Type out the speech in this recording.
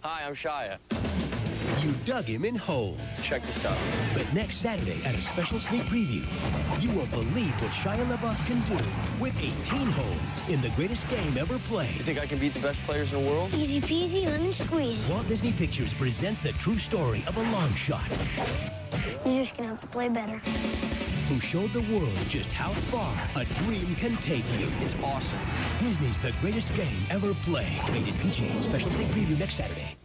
Hi, I'm Shia. You dug him in holes. Check this out. But next Saturday at a special sneak preview, you will believe what Shia LaBeouf can do with 18 holes in the greatest game ever played. You think I can beat the best players in the world? Easy peasy, lemon squeezy. Walt Disney Pictures presents the true story of a long shot You're just gonna have to play better. Who showed the world just how far a dream can take you. It's awesome. Disney's The Greatest Game Ever Played. Rated PG. Special preview next Saturday.